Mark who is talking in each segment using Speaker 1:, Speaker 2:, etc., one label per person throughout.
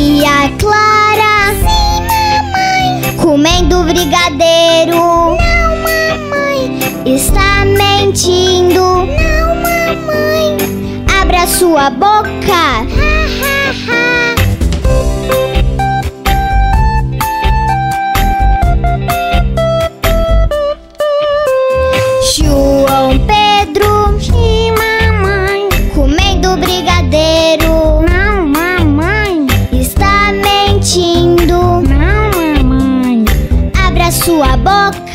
Speaker 1: Maria Clara. Sim, mamãe. Comendo brigadeiro. Não, mamãe. Está mentindo. Não, mamãe. Abra sua boca. Ha, ha, ha. Sua boca.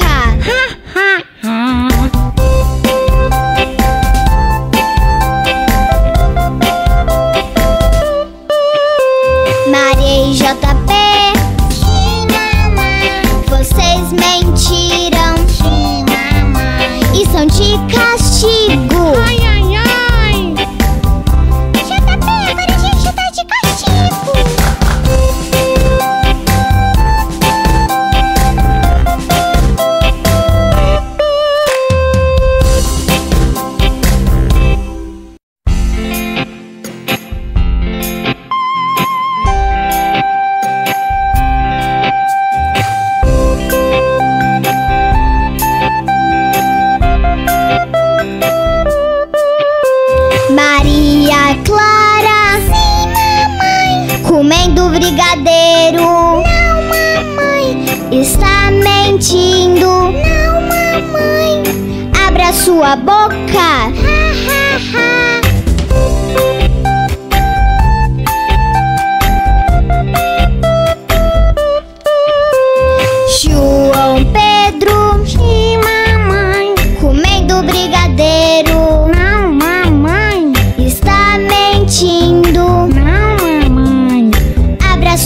Speaker 1: Brigadeiro. Não, mamãe. Está mentindo. Não, mamãe. Abra sua boca. Ha, ha, ha.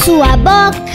Speaker 1: Sua boca.